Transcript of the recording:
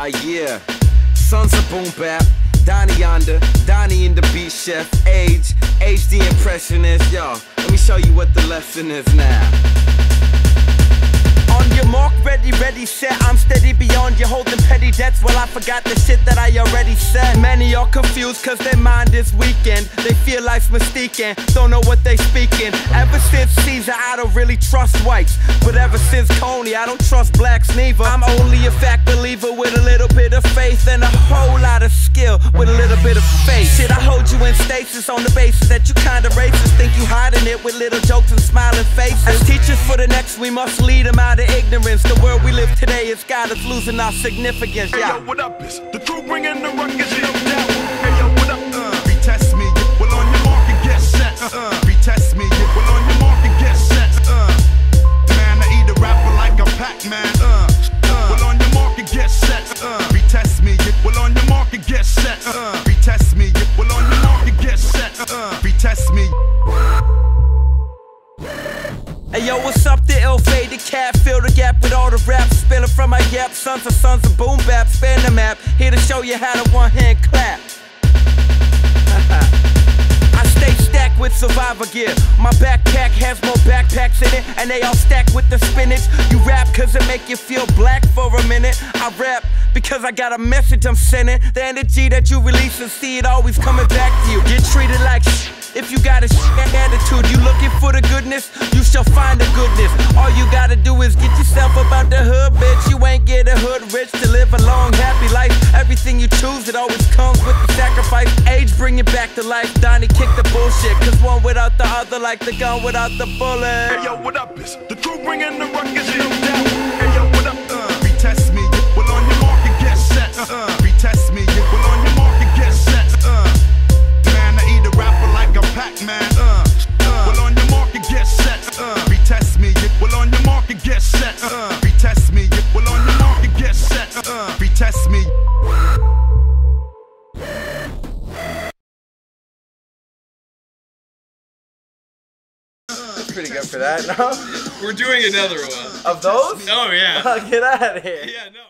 Ah, yeah. Sons of Boom Bap, Donny Yonder, Donny in the Beatchef, Age, Age the Impressionist. Yo, let me show you what the lesson is now. On your mark, ready, ready, set. I'm steady beyond you holding petty debts. Well, I forgot the shit that I already said. Many are confused cause their mind is weakened. They feel life's mistaken, don't know what they speaking. Don't really trust whites. But ever since Coney, I don't trust blacks neither. I'm only a fact believer with a little bit of faith and a whole lot of skill with a little bit of faith. Shit, I hold you in stasis on the basis that you kinda racist. Think you hiding it with little jokes and smiling faces. As teachers for the next, we must lead them out of ignorance. The world we live today has got us losing our significance. Hey Yeah. yo, what up? It's the crew bringing the ruckus, retest me, well on and get set. Uh, retest me. Hey yo, what's up? The ill faded cat, fill the gap with all the raps. Spilling from my yap, sons of sons of boom bap. Spin the map, here to show you how to one hand clap. My backpack has more backpacks in it, and they all stacked with the spinach. You rap cause it make you feel black for a minute. I rap because I got a message I'm sending. The energy that you release and see it always coming back to you. Get treated like if you got a attitude. You looking for the goodness, you shall find the goodness. All you gotta do is get yourself about the hood, bitch. You ain't get a hood rich to live a long, happy life. Everything you choose, it always comes sacrifice. Age bring it back to life. Donny kick the bullshit, cause one without the other, like the gun without the bullet. Hey yo, what up? It's the crew bringing the ruckus, no doubt. Pretty good for that, no? We're doing another one. Of those? Oh yeah. Get out of here. Yeah, no.